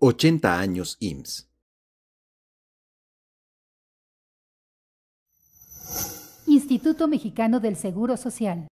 80 años IMSS. Instituto Mexicano del Seguro Social.